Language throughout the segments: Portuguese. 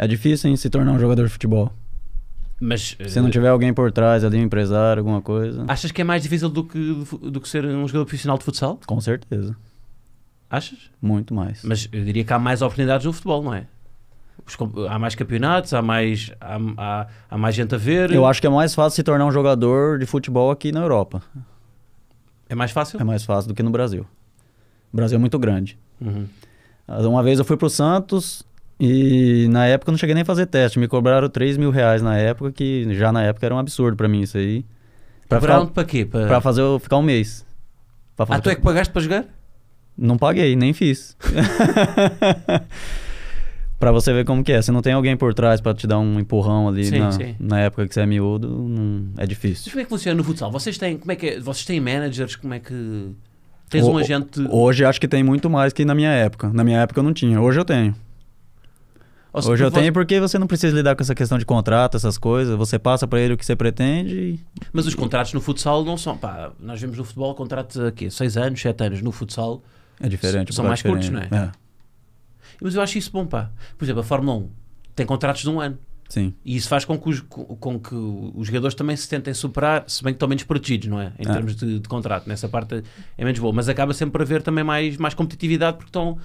É difícil hein, se tornar um jogador de futebol. Mas Se não eh, tiver alguém por trás ali, um empresário, alguma coisa. achas que é mais difícil do que, do que ser um jogador profissional de futsal? Com certeza. Achas? Muito mais. Mas eu diria que há mais oportunidades no futebol, não é? Os há mais campeonatos, há mais, há, há, há mais gente a ver. Eu acho que é mais fácil se tornar um jogador de futebol aqui na Europa. É mais fácil? É mais fácil do que no Brasil. O Brasil é muito grande. Uhum. Uma vez eu fui pro Santos e na época eu não cheguei nem a fazer teste. Me cobraram 3 mil reais na época, que já na época era um absurdo pra mim isso aí. Pra, Para ficar? Para quê? Para... pra fazer eu ficar um mês. Pra fazer- Ah, tu é que pagaste para jogar? Não paguei, nem fiz. pra você ver como que é. Se não tem alguém por trás pra te dar um empurrão ali Sim, na, sim. na época que você é miúdo, não, é Mas difícil. como é que funciona no futsal? Vocês têm, como é que é? Vocês têm managers? Como é que... Tens O- um agente... Hoje acho que tem muito mais que na minha época. Na minha época eu não tinha. Hoje eu tenho. Hoje eu tenho porque você não precisa lidar com essa questão de contrato, essas coisas. Você passa pra ele o que você pretende e Mas os contratos no futsal não são... Pá, nós vemos no futebol contratos aqui, 6 anos, 7 anos. No futsal... é diferente. São mais bocado curtos, diferente. não Mas eu acho isso bom, pá. Por exemplo, a Fórmula 1 tem contratos de um ano. Sim. E isso faz com que os, com, que os jogadores também se tentem superar, se bem que estão menos protegidos, não é? Em Ah. termos de, de contrato. Nessa parte é menos boa. Mas acaba sempre por haver também mais, mais competitividade porque estão...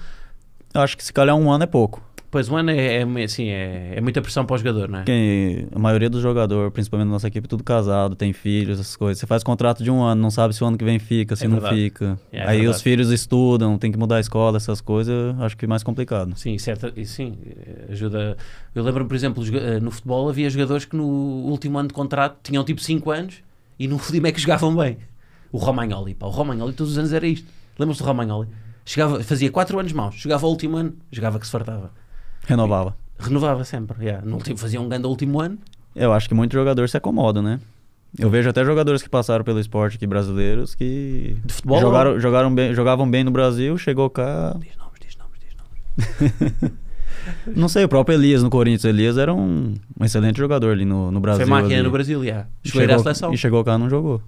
Acho que se calhar um ano é pouco. Pois um ano é, é, assim, é, é muita pressão para o jogador, não é? Porque a maioria dos jogadores, principalmente na nossa equipe, é tudo casado, tem filhos, essas coisas. Você faz contrato de um ano, não sabe se o ano que vem fica, se É não verdade. fica. É Aí verdade. os filhos estudam, tem que mudar a escola, essas coisas, acho que é mais complicado. Sim, certo, e sim, eh, ajuda. Eu lembro, por exemplo, eh, no futebol havia jogadores que no último ano de contrato tinham tipo 5 anos e no último é que jogavam bem. O Romagnoli, pá, o Romagnoli todos os anos era isto. Lembras-te do Romagnoli? Chegava, fazia 4 anos maus, chegava ao último ano, jogava que se fartava. Renovava. Renovava sempre, yeah. no último, fazia um grande último ano. Eu acho que muito jogador se acomoda, né? Eu vejo até jogadores que passaram pelo esporte aqui brasileiros que De futebol, jogaram, jogaram bem, jogavam bem no Brasil, chegou cá. Diz nomes, diz nomes, diz nomes. Não sei, o próprio Elias no Corinthians. Elias era um, um excelente jogador ali no, no Brasil. Foi máquina ali. no Brasil, yeah. E Chegou a à seleção. e chegou cá e não jogou.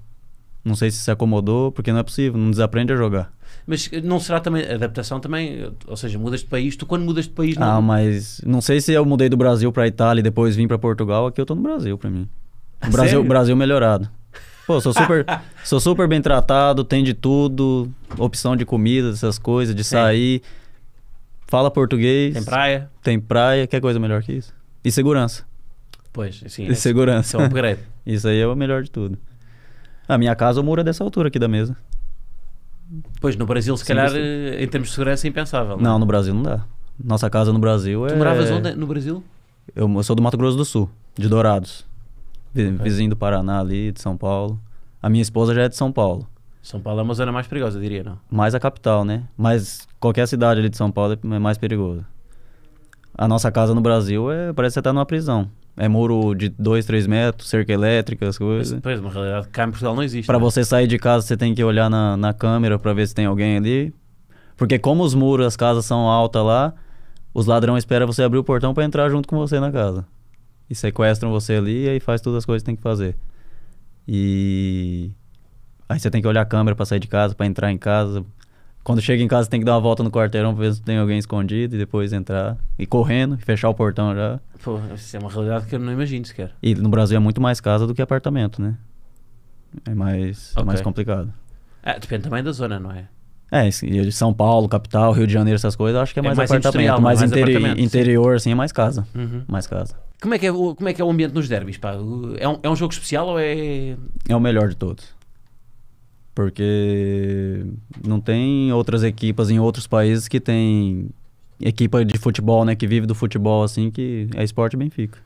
Não sei se se acomodou, porque não é possível, não desaprende a jogar. Mas não será também adaptação também, ou seja, mudas de país, tu quando mudas de país Ah, não. mas não sei se eu mudei do Brasil pra Itália e depois vim pra Portugal, aqui eu tô no Brasil pra mim. Ah, O Brasil, sério? Brasil melhorado. Pô, sou super, sou super bem tratado, tem de tudo, opção de comida, essas coisas, de sair. Fala português, Tem praia? tem praia, quer coisa melhor que isso? E segurança. Pois, assim, E segurança. Isso é um upgrade. Isso aí é o melhor de tudo. A minha casa, o muro é dessa altura aqui da mesa. Pois, no Brasil, se Sim, calhar, sim. eh, em termos de segurança, é impensável. Não, no Brasil não dá. Nossa casa no Brasil é. Tu moravas onde no Brasil? Eu, eu sou do Mato Grosso do Sul, de Dourados. Vi- Vizinho do Paraná ali, de São Paulo. A minha esposa já é de São Paulo. São Paulo é uma zona mais perigosa, diria, não? Mais a capital, né? Mas qualquer cidade ali de São Paulo é mais perigoso. A nossa casa no Brasil é, parece que você tá numa prisão. É muro de 2, 3 metros, cerca elétrica, as Mas, coisas. pois, na realidade, cá em Portugal não existe. Pra não é? você sair de casa, você tem que olhar na, na câmera pra ver se tem alguém ali. Porque como os muros, as casas são altas lá, os ladrões esperam você abrir o portão pra entrar junto com você na casa. E sequestram você ali e aí faz todas as coisas que tem que fazer. E aí você tem que olhar a câmera pra sair de casa, pra entrar em casa. Quando chega em casa, tem que dar uma volta no quarteirão pra ver se tem alguém escondido e depois entrar. E correndo, e fechar o portão já. Pô, isso é uma realidade que eu não imagino sequer. E no Brasil é muito mais casa do que apartamento, né? É mais, é Ok. mais complicado. Ah, depende também da zona, não é? É, de São Paulo, capital, Rio de Janeiro, essas coisas, acho que é É mais, mais apartamento. mais mais interi- apartamento, interior, assim, é mais casa. Uhum. Mais casa. Como, é que é, o- como é que é o ambiente nos derbys? Pá? É, um, é um jogo especial ou é. É o melhor de todos. Porque não tem outras equipas em outros países que tem equipa de futebol, né? Que vive do futebol, assim, que é esporte Benfica.